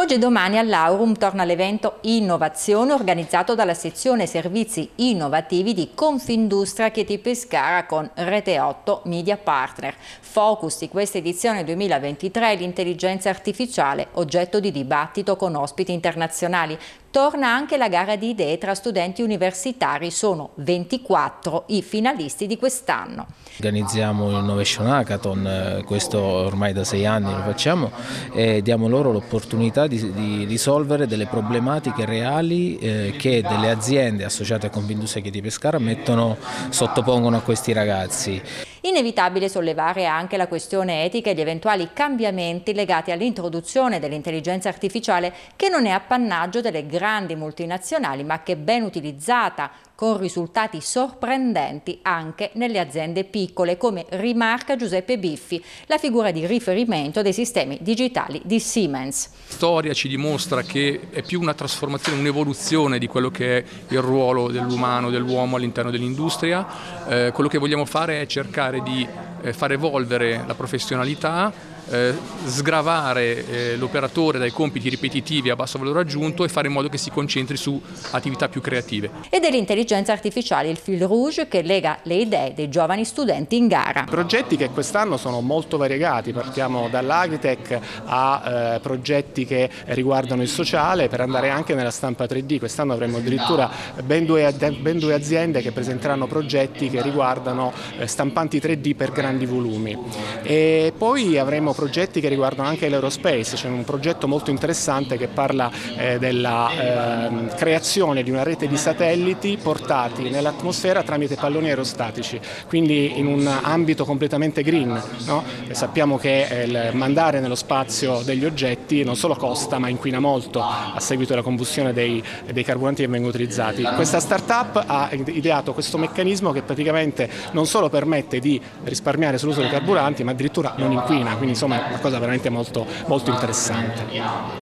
Oggi e domani all'Aurum torna l'evento Innovazione organizzato dalla sezione Servizi Innovativi di Confindustria Chieti Pescara con Rete 8 Media Partner. Focus di questa edizione 2023 è l'intelligenza artificiale, oggetto di dibattito con ospiti internazionali. Torna anche la gara di idee tra studenti universitari, sono 24 i finalisti di quest'anno. Organizziamo l'Innovation Hackathon, eh, questo ormai da sei anni lo facciamo e diamo loro l'opportunità di, di, risolvere delle problematiche reali eh, che delle aziende associate a Confindustria Chieti Pescara mettono, sottopongono a questi ragazzi. Inevitabile sollevare anche la questione etica e gli eventuali cambiamenti legati all'introduzione dell'intelligenza artificiale che non è appannaggio delle grandi multinazionali ma che ben utilizzata con risultati sorprendenti anche nelle aziende piccole, come rimarca Giuseppe Biffi, la figura di riferimento dei sistemi digitali di Siemens. La storia ci dimostra che è più una trasformazione, un'evoluzione di quello che è il ruolo dell'umano, dell'uomo all'interno dell'industria. Eh, quello che vogliamo fare è cercare di eh, far evolvere la professionalità eh, sgravare eh, l'operatore dai compiti ripetitivi a basso valore aggiunto e fare in modo che si concentri su attività più creative. E dell'intelligenza artificiale il fil rouge che lega le idee dei giovani studenti in gara. Progetti che quest'anno sono molto variegati, partiamo dall'agritech a eh, progetti che riguardano il sociale per andare anche nella stampa 3D, quest'anno avremo addirittura ben due, ben due, aziende che presenteranno progetti che riguardano eh, stampanti 3D per grandi volumi e poi avremo progetti che riguardano anche l'aerospace, c'è un progetto molto interessante che parla eh, della eh, creazione di una rete di satelliti portati nell'atmosfera tramite palloni aerostatici, quindi in un ambito completamente green. No? Sappiamo che eh, mandare nello spazio degli oggetti non solo costa ma inquina molto a seguito della combustione dei, dei carburanti che vengono utilizzati. Questa startup ha ideato questo meccanismo che praticamente non solo permette di risparmiare sull'uso dei carburanti ma addirittura non inquina, quindi insomma è una cosa veramente molto, molto interessante.